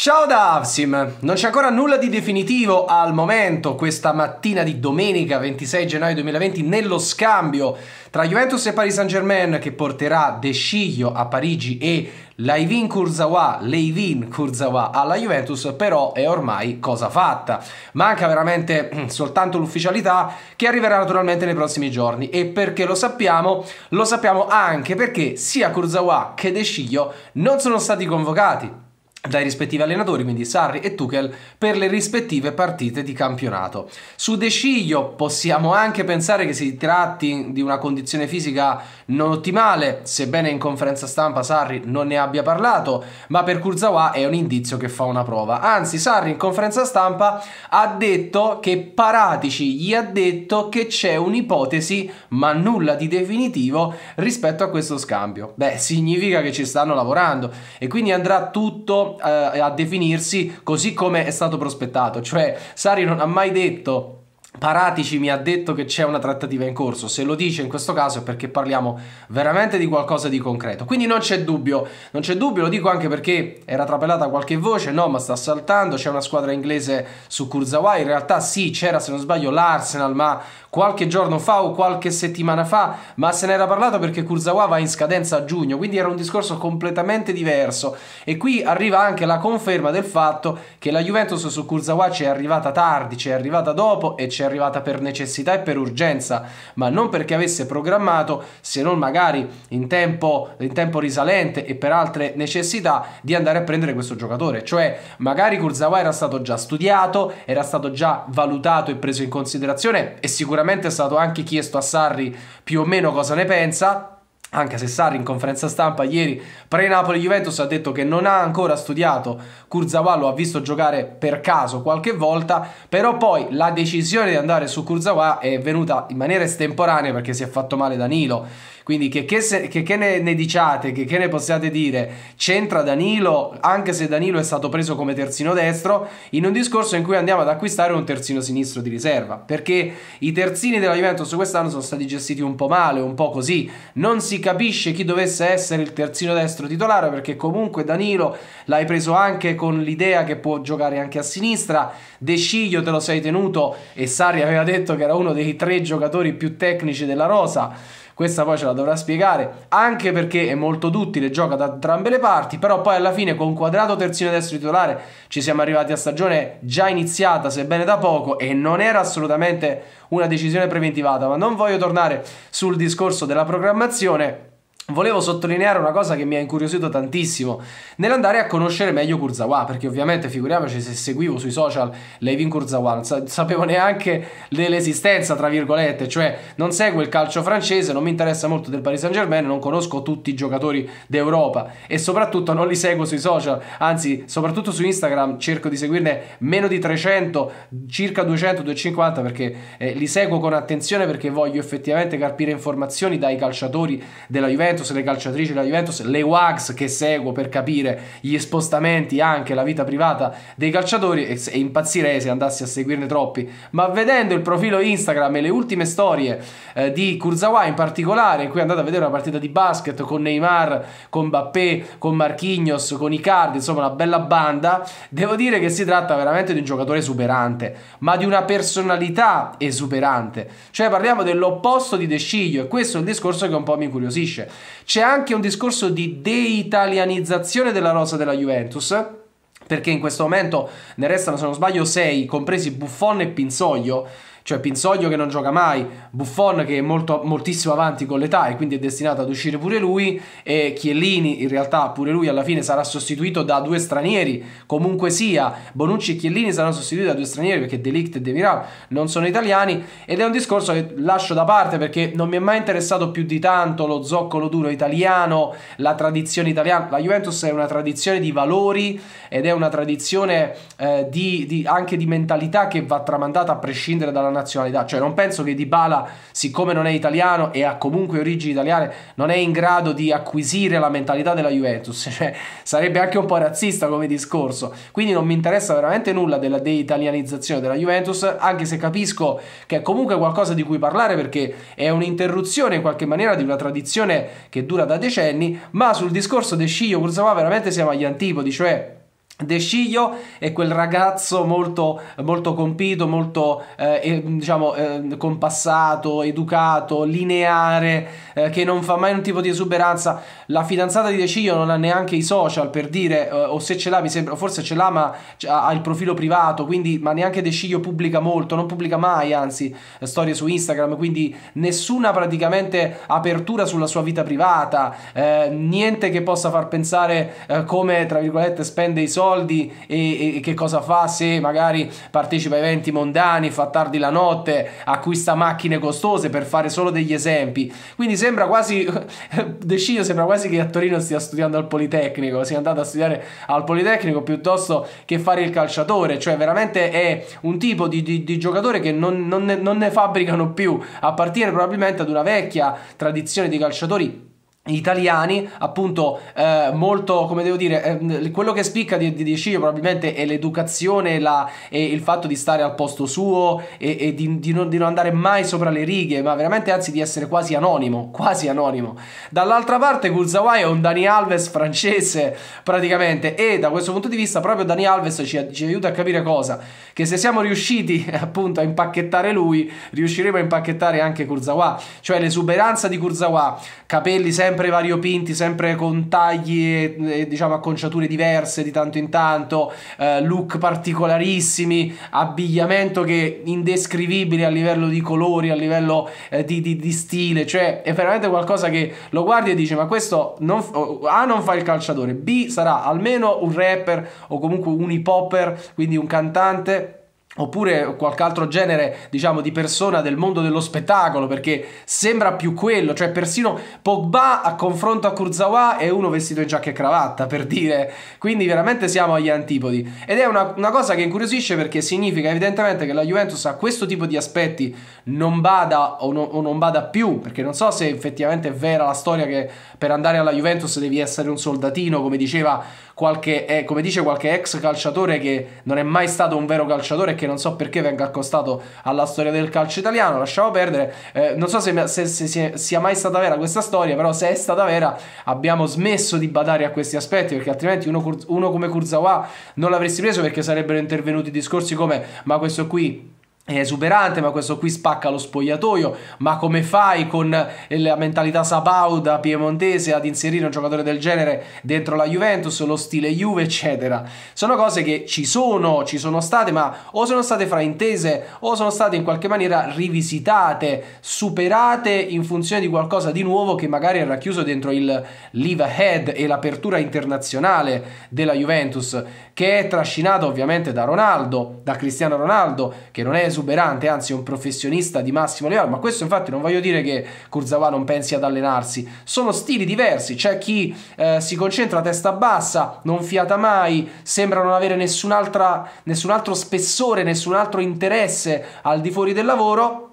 Ciao da Avsim, non c'è ancora nulla di definitivo al momento questa mattina di domenica 26 gennaio 2020 nello scambio tra Juventus e Paris Saint Germain che porterà De Sciglio a Parigi e Laivin Kurzawa, Leivin Kurzawa alla Juventus però è ormai cosa fatta. Manca veramente mm, soltanto l'ufficialità che arriverà naturalmente nei prossimi giorni e perché lo sappiamo? Lo sappiamo anche perché sia Kurzawa che De Sciglio non sono stati convocati dai rispettivi allenatori, quindi Sarri e Tuchel, per le rispettive partite di campionato. Su De Sciglio possiamo anche pensare che si tratti di una condizione fisica non ottimale, sebbene in conferenza stampa Sarri non ne abbia parlato, ma per Kurzawa è un indizio che fa una prova. Anzi, Sarri in conferenza stampa ha detto che Paratici gli ha detto che c'è un'ipotesi, ma nulla di definitivo rispetto a questo scambio. Beh, significa che ci stanno lavorando e quindi andrà tutto eh, a definirsi così come è stato prospettato, cioè Sari non ha mai detto Paratici mi ha detto che c'è una trattativa in corso, se lo dice in questo caso è perché parliamo veramente di qualcosa di concreto. Quindi non c'è dubbio, non c'è dubbio, lo dico anche perché era trapelata qualche voce, no, ma sta saltando, c'è una squadra inglese su Kurzawa, in realtà sì, c'era se non sbaglio l'Arsenal, ma qualche giorno fa o qualche settimana fa, ma se ne era parlato perché Kurzawa va in scadenza a giugno, quindi era un discorso completamente diverso. E qui arriva anche la conferma del fatto che la Juventus su Kurzawa ci è arrivata tardi, ci è arrivata dopo e ci è arrivata per necessità e per urgenza, ma non perché avesse programmato, se non magari in tempo, in tempo risalente e per altre necessità, di andare a prendere questo giocatore, cioè magari Kurzawa era stato già studiato, era stato già valutato e preso in considerazione e sicuramente sicuramente è stato anche chiesto a Sarri più o meno cosa ne pensa. Anche se Sarri in conferenza stampa ieri pre-Napoli-Juventus ha detto che non ha ancora studiato Kurzawa, lo ha visto giocare per caso qualche volta, però poi la decisione di andare su Kurzawa è venuta in maniera estemporanea perché si è fatto male Danilo quindi che, che, se, che, che ne, ne, diciate, che, ne possiate dire, c'entra Danilo, anche se Danilo è stato preso come terzino destro, in un discorso in cui andiamo ad acquistare un terzino sinistro di riserva, perché i terzini della Juventus quest'anno sono stati gestiti un po' male, un po' così, non si capisce chi dovesse essere il terzino destro titolare, perché comunque Danilo l'hai preso anche con l'idea che può giocare anche a sinistra, De Sciglio te lo sei tenuto e Sarri aveva detto che era uno dei tre giocatori più tecnici della rosa questa poi ce la dovrà spiegare, anche perché è molto duttile, gioca da entrambe le parti, però poi alla fine con quadrato terzino destro titolare ci siamo arrivati a stagione già iniziata, sebbene da poco, e non era assolutamente una decisione preventivata, ma non voglio tornare sul discorso della programmazione Volevo sottolineare una cosa che mi ha incuriosito tantissimo nell'andare a conoscere meglio Kurzawa, perché ovviamente figuriamoci se seguivo sui social Levin Kurzawa, non sa- sapevo neanche dell'esistenza, tra virgolette, cioè non seguo il calcio francese, non mi interessa molto del Paris Saint Germain, non conosco tutti i giocatori d'Europa e soprattutto non li seguo sui social, anzi soprattutto su Instagram cerco di seguirne meno di 300, circa 200-250 perché eh, li seguo con attenzione perché voglio effettivamente capire informazioni dai calciatori della Juventus Juventus, le calciatrici della Juventus, le WAGS che seguo per capire gli spostamenti, anche la vita privata dei calciatori e, e impazzirei se andassi a seguirne troppi. Ma vedendo il profilo Instagram e le ultime storie eh, di Kurzawa in particolare, in cui andate a vedere una partita di basket con Neymar, con Mbappé, con Marquinhos, con Icardi, insomma una bella banda, devo dire che si tratta veramente di un giocatore esuberante, ma di una personalità esuberante. Cioè parliamo dell'opposto di De Sciglio e questo è il discorso che un po' mi incuriosisce. C'è anche un discorso di deitalianizzazione della rosa della Juventus perché in questo momento ne restano, se non sbaglio, 6, compresi Buffon e Pinzoglio cioè Pinsoglio che non gioca mai, Buffon che è molto, moltissimo avanti con l'età e quindi è destinato ad uscire pure lui e Chiellini in realtà pure lui alla fine sarà sostituito da due stranieri, comunque sia Bonucci e Chiellini saranno sostituiti da due stranieri perché Delict e De Viral non sono italiani ed è un discorso che lascio da parte perché non mi è mai interessato più di tanto lo zoccolo duro italiano, la tradizione italiana, la Juventus è una tradizione di valori ed è una tradizione eh, di, di, anche di mentalità che va tramandata a prescindere dalla nazionalità. Cioè, non penso che Dybala, siccome non è italiano e ha comunque origini italiane, non è in grado di acquisire la mentalità della Juventus. Cioè, sarebbe anche un po' razzista come discorso. Quindi non mi interessa veramente nulla della deitalianizzazione della Juventus, anche se capisco che è comunque qualcosa di cui parlare perché è un'interruzione in qualche maniera di una tradizione che dura da decenni, ma sul discorso del Sciglio Kurzawa veramente siamo agli antipodi, cioè De Sciglio è quel ragazzo molto, molto compito, molto eh, diciamo, eh, compassato, educato, lineare, eh, che non fa mai un tipo di esuberanza. La fidanzata di De Sciglio non ha neanche i social per dire, eh, o se ce l'ha, mi sembra, forse ce l'ha, ma ha il profilo privato, quindi, ma neanche De Sciglio pubblica molto, non pubblica mai, anzi, storie su Instagram, quindi nessuna praticamente apertura sulla sua vita privata, eh, niente che possa far pensare eh, come, tra virgolette, spende i soldi soldi e, e, che cosa fa se magari partecipa a eventi mondani, fa tardi la notte, acquista macchine costose per fare solo degli esempi. Quindi sembra quasi, Decido sembra quasi che a Torino stia studiando al Politecnico, sia andato a studiare al Politecnico piuttosto che fare il calciatore, cioè veramente è un tipo di, di, di giocatore che non, non, ne, non ne fabbricano più, appartiene probabilmente ad una vecchia tradizione di calciatori italiani appunto eh, molto come devo dire eh, quello che spicca di, di, Sciglio probabilmente è l'educazione la, e il fatto di stare al posto suo e, e di, di, non, di, non, andare mai sopra le righe ma veramente anzi di essere quasi anonimo quasi anonimo. Dall'altra parte Kurzawa è un Dani Alves francese praticamente e da questo punto di vista proprio Dani Alves ci, ci aiuta a capire cosa? Che se siamo riusciti appunto a impacchettare lui riusciremo a impacchettare anche Kurzawa cioè l'esuberanza di Kurzawa capelli sempre sempre variopinti, sempre con tagli e, e diciamo acconciature diverse di tanto in tanto, eh, look particolarissimi, abbigliamento che indescrivibile a livello di colori, a livello eh, di, di, di, stile, cioè è veramente qualcosa che lo guardi e dici ma questo non, A non fa il calciatore, B sarà almeno un rapper o comunque un hip hopper, quindi un cantante oppure qualche altro genere, diciamo, di persona del mondo dello spettacolo, perché sembra più quello, cioè persino Pogba a confronto a Kurzawa è uno vestito in giacca e cravatta, per dire, quindi veramente siamo agli antipodi. Ed è una, una cosa che incuriosisce perché significa evidentemente che la Juventus a questo tipo di aspetti non bada o, no, o non bada più, perché non so se effettivamente è vera la storia che per andare alla Juventus devi essere un soldatino, come diceva qualche, eh, come dice qualche ex calciatore che non è mai stato un vero calciatore che non so perché venga accostato alla storia del calcio italiano, lasciamo perdere. Eh, non so se, se, se, se, sia mai stata vera questa storia, però se è stata vera abbiamo smesso di badare a questi aspetti perché altrimenti uno, uno come Kurzawa non l'avresti preso perché sarebbero intervenuti discorsi come ma questo qui esuberante, ma questo qui spacca lo spogliatoio. Ma come fai con la mentalità Sabauda piemontese ad inserire un giocatore del genere dentro la Juventus, lo stile Juve, eccetera? Sono cose che ci sono, ci sono state, ma o sono state fraintese o sono state in qualche maniera rivisitate, superate in funzione di qualcosa di nuovo che magari è racchiuso dentro il live ahead e l'apertura internazionale della Juventus, che è trascinato ovviamente da Ronaldo, da Cristiano Ronaldo, che non è esuberante esuberante, anzi un professionista di massimo livello, ma questo infatti non voglio dire che Kurzawa non pensi ad allenarsi, sono stili diversi, c'è chi eh, si concentra a testa bassa, non fiata mai, sembra non avere nessun altro spessore, nessun altro interesse al di fuori del lavoro,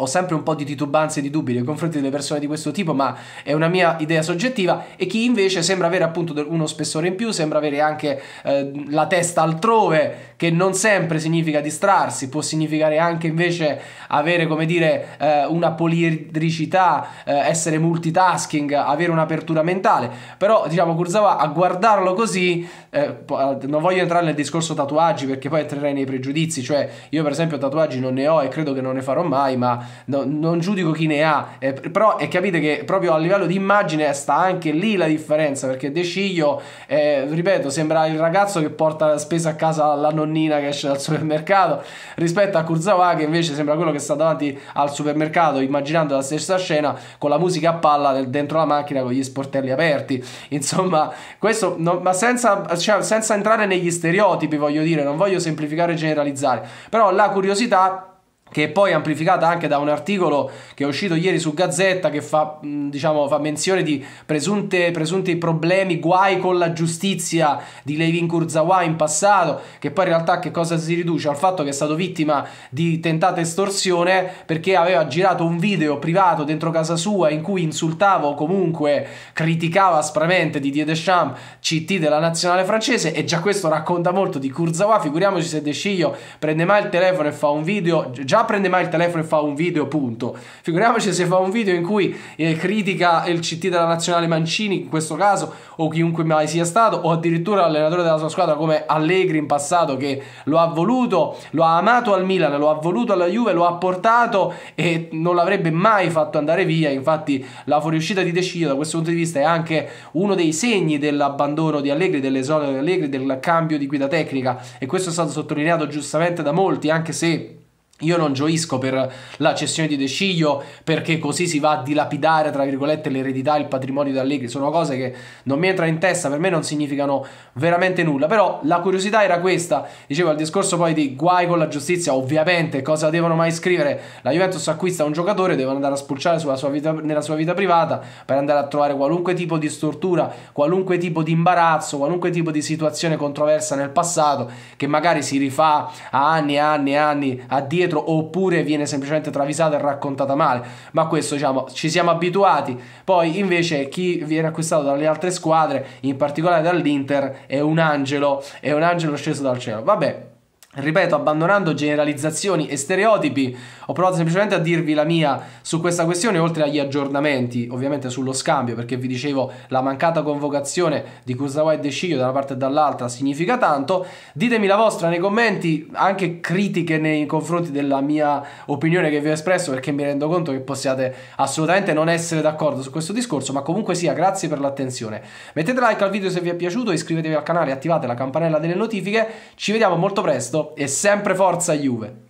ho sempre un po' di titubanze e di dubbi nei confronti delle persone di questo tipo, ma è una mia idea soggettiva, e chi invece sembra avere appunto uno spessore in più, sembra avere anche eh, la testa altrove, che non sempre significa distrarsi, può significare anche invece avere, come dire, eh, una poliedricità, eh, essere multitasking, avere un'apertura mentale, però diciamo Kurzawa a guardarlo così, eh, non voglio entrare nel discorso tatuaggi perché poi entrerei nei pregiudizi, cioè io per esempio tatuaggi non ne ho e credo che non ne farò mai, ma no, non giudico chi ne ha, eh, però è capite che proprio a livello di immagine sta anche lì la differenza, perché De Ciglio, eh, ripeto, sembra il ragazzo che porta la spesa a casa alla nonnina che esce dal supermercato, rispetto a Kurzawa che invece sembra quello che sta davanti al supermercato, immaginando la stessa scena con la musica a palla dentro la macchina con gli sportelli aperti. Insomma, questo, no, ma senza, cioè, senza entrare negli stereotipi, voglio dire, non voglio semplificare e generalizzare, però la curiosità che è poi amplificata anche da un articolo che è uscito ieri su Gazzetta che fa, diciamo, fa menzione di presunte, presunti problemi, guai con la giustizia di Levin Kurzawa in passato, che poi in realtà che cosa si riduce? Al fatto che è stato vittima di tentata estorsione perché aveva girato un video privato dentro casa sua in cui insultava o comunque criticava aspramente Didier Deschamps, CT della nazionale francese e già questo racconta molto di Kurzawa, figuriamoci se De Sciglio prende mai il telefono e fa un video già già prende mai il telefono e fa un video, punto. Figuriamoci se fa un video in cui eh, critica il CT della nazionale Mancini, in questo caso, o chiunque mai sia stato, o addirittura l'allenatore della sua squadra come Allegri in passato che lo ha voluto, lo ha amato al Milan, lo ha voluto alla Juve, lo ha portato e non l'avrebbe mai fatto andare via. Infatti la fuoriuscita di De Sciglio da questo punto di vista è anche uno dei segni dell'abbandono di Allegri, dell'esodo di Allegri, del cambio di guida tecnica e questo è stato sottolineato giustamente da molti, anche se io non gioisco per la cessione di De Sciglio perché così si va a dilapidare, tra virgolette, l'eredità e il patrimonio di Allegri. Sono cose che non mi entrano in testa, per me non significano veramente nulla. Però la curiosità era questa. Dicevo, il discorso poi di guai con la giustizia, ovviamente, cosa devono mai scrivere? La Juventus acquista un giocatore, devono andare a spulciare sua vita, nella sua vita privata per andare a trovare qualunque tipo di stortura, qualunque tipo di imbarazzo, qualunque tipo di situazione controversa nel passato che magari si rifà a anni e anni e anni addietro dietro oppure viene semplicemente travisata e raccontata male. Ma questo diciamo ci siamo abituati. Poi invece chi viene acquistato dalle altre squadre, in particolare dall'Inter, è un angelo, è un angelo sceso dal cielo. Vabbè, Ripeto, abbandonando generalizzazioni e stereotipi, ho provato semplicemente a dirvi la mia su questa questione, oltre agli aggiornamenti, ovviamente sullo scambio, perché vi dicevo la mancata convocazione di Kusawa e De Sciglio da una parte e dall'altra significa tanto. Ditemi la vostra nei commenti, anche critiche nei confronti della mia opinione che vi ho espresso, perché mi rendo conto che possiate assolutamente non essere d'accordo su questo discorso, ma comunque sia, grazie per l'attenzione. Mettete like al video se vi è piaciuto, iscrivetevi al canale, attivate la campanella delle notifiche, ci vediamo molto presto e sempre forza Juve!